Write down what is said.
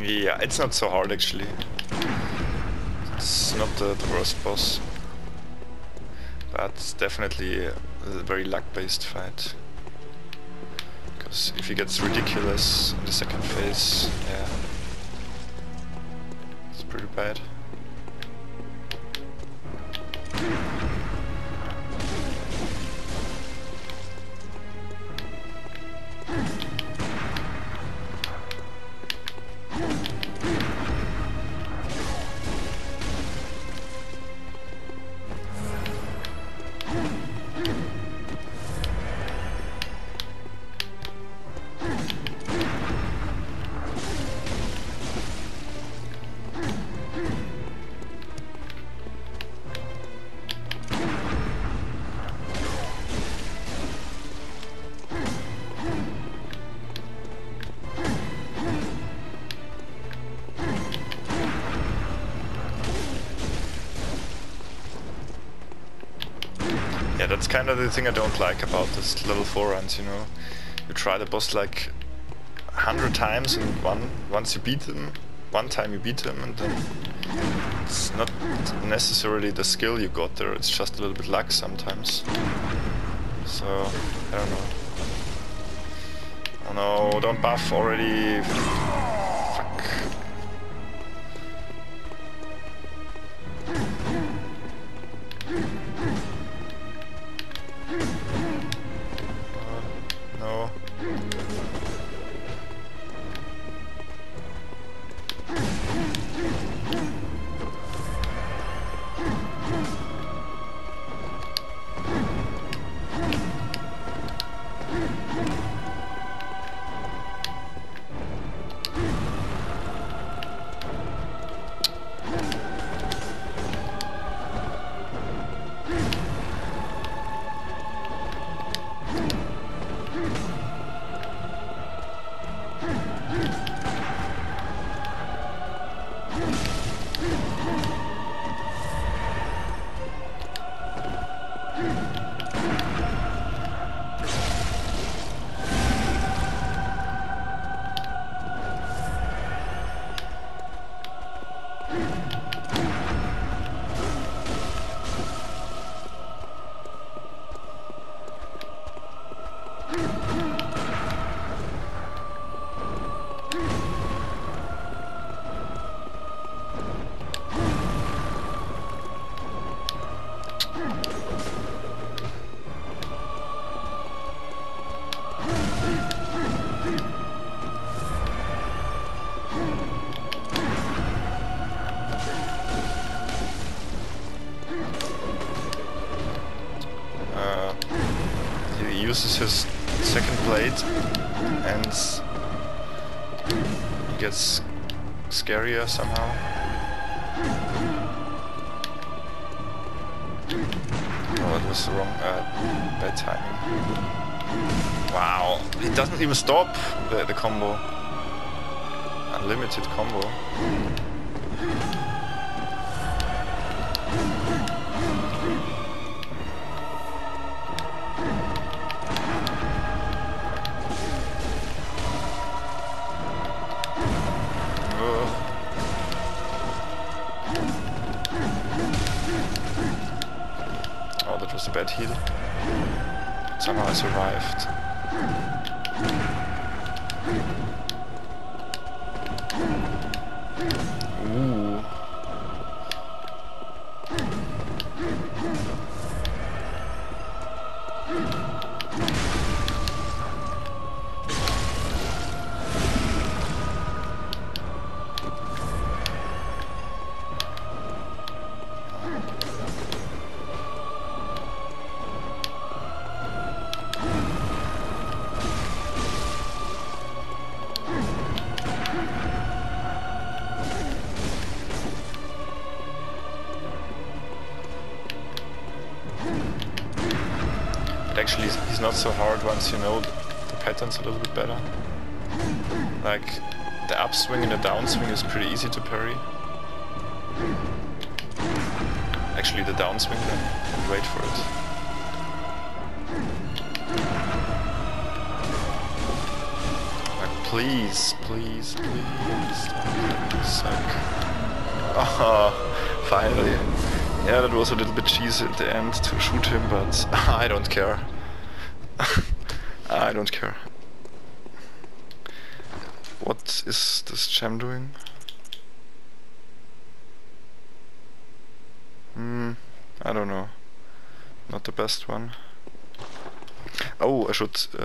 Yeah, it's not so hard actually. It's not the, the worst boss. But it's definitely a, very luck-based fight. Because if he gets ridiculous in the second phase, yeah. It's pretty bad. Yeah, that's kind of the thing I don't like about this level 4 runs, you know. You try the boss like a hundred times and one once you beat him, one time you beat him and then it's not necessarily the skill you got there, it's just a little bit luck sometimes. So, I don't know. Oh no, don't buff already. No. Uses his second blade and gets scarier somehow. Oh, was the wrong, uh, bad timing. Wow, he doesn't even stop the, the combo. Unlimited combo. Was a bad heal. Somehow I survived. Ooh. Actually, he's- he's not so hard once you know the patterns a little bit better. Like, the upswing and the downswing is pretty easy to parry. Actually, the downswing then, wait for it. Please, please, please, suck. Oh, finally. Yeah, that was a little bit cheesy at the end to shoot him, but I don't care. I don't care. What is this gem doing? Hmm, I don't know. Not the best one. Oh, I should... Uh,